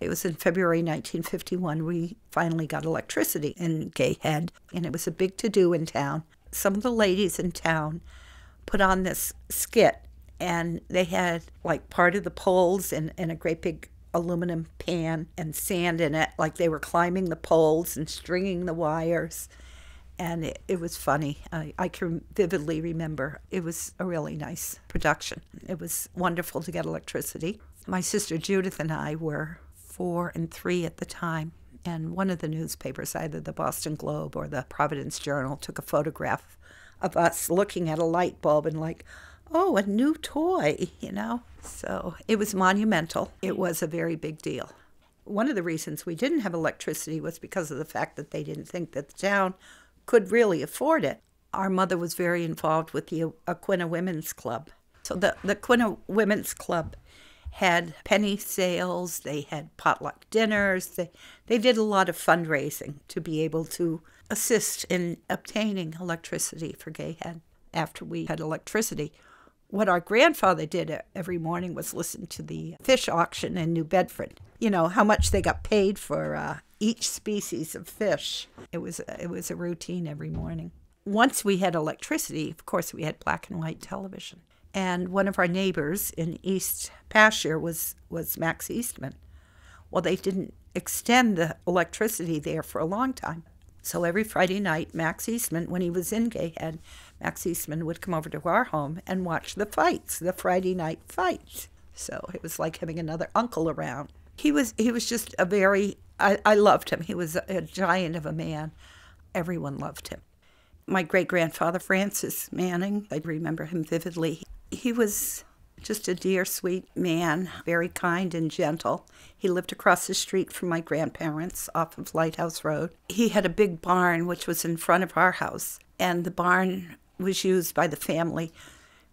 It was in February 1951 we finally got electricity in Gay Head, and it was a big to do in town. Some of the ladies in town put on this skit, and they had like part of the poles in, in a great big aluminum pan and sand in it, like they were climbing the poles and stringing the wires. And it, it was funny. I, I can vividly remember. It was a really nice production. It was wonderful to get electricity. My sister Judith and I were four and three at the time. And one of the newspapers, either the Boston Globe or the Providence Journal, took a photograph of us looking at a light bulb and, like, oh, a new toy, you know? So it was monumental. It was a very big deal. One of the reasons we didn't have electricity was because of the fact that they didn't think that the town could really afford it. Our mother was very involved with the Aquinnah Women's Club. So the, the Aquinnah Women's Club had penny sales, they had potluck dinners, they, they did a lot of fundraising to be able to assist in obtaining electricity for Gay Head after we had electricity. What our grandfather did every morning was listen to the fish auction in New Bedford. You know how much they got paid for uh, each species of fish. It was it was a routine every morning. Once we had electricity, of course, we had black and white television. And one of our neighbors in East Pasture was was Max Eastman. Well, they didn't extend the electricity there for a long time. So every Friday night, Max Eastman, when he was in Gay Head, Max Eastman would come over to our home and watch the fights, the Friday night fights. So it was like having another uncle around. He was he was just a very I, I loved him. He was a, a giant of a man. Everyone loved him. My great grandfather Francis Manning, I remember him vividly. He was just a dear, sweet man, very kind and gentle. He lived across the street from my grandparents off of Lighthouse Road. He had a big barn which was in front of our house, and the barn was used by the family.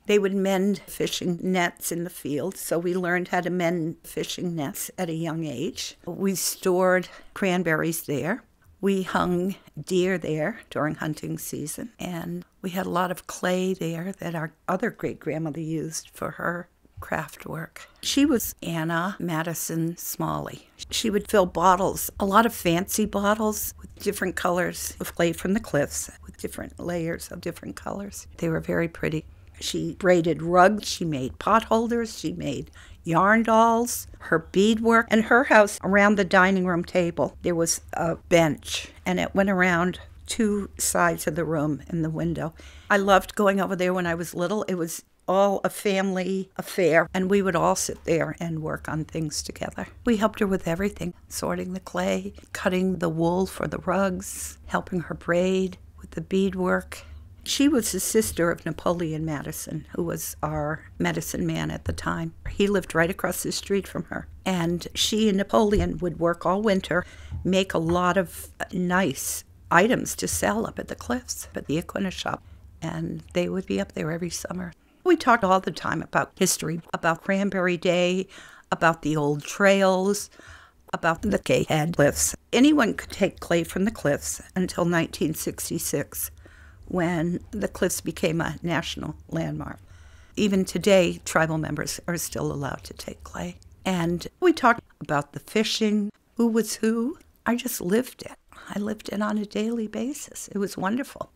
They would mend fishing nets in the field, so we learned how to mend fishing nets at a young age. We stored cranberries there. We hung deer there during hunting season, and we had a lot of clay there that our other great grandmother used for her craft work. She was Anna Madison Smalley. She would fill bottles, a lot of fancy bottles with different colors of clay from the cliffs, with different layers of different colors. They were very pretty. She braided rugs, she made potholders, she made yarn dolls, her beadwork, and her house around the dining room table. There was a bench, and it went around two sides of the room in the window. I loved going over there when I was little. It was all a family affair, and we would all sit there and work on things together. We helped her with everything sorting the clay, cutting the wool for the rugs, helping her braid with the beadwork. She was the sister of Napoleon Madison, who was our medicine man at the time. He lived right across the street from her. And she and Napoleon would work all winter, make a lot of nice items to sell up at the cliffs at the Aquinnah shop. And they would be up there every summer. We talked all the time about history, about Cranberry Day, about the old trails, about the Gay Head cliffs. Anyone could take clay from the cliffs until 1966 when the cliffs became a national landmark. Even today, tribal members are still allowed to take clay. And we talked about the fishing, who was who. I just lived it. I lived it on a daily basis. It was wonderful.